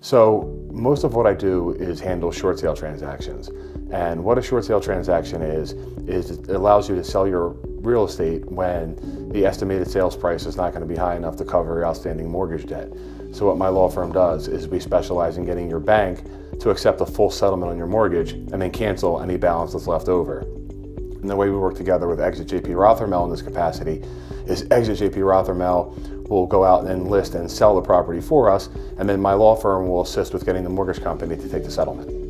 So most of what I do is handle short sale transactions. And what a short sale transaction is, is it allows you to sell your real estate when the estimated sales price is not going to be high enough to cover your outstanding mortgage debt. So what my law firm does is we specialize in getting your bank to accept a full settlement on your mortgage and then cancel any balance that's left over. And the way we work together with Exit JP Rothermel in this capacity is Exit JP Rothermel will go out and list and sell the property for us, and then my law firm will assist with getting the mortgage company to take the settlement.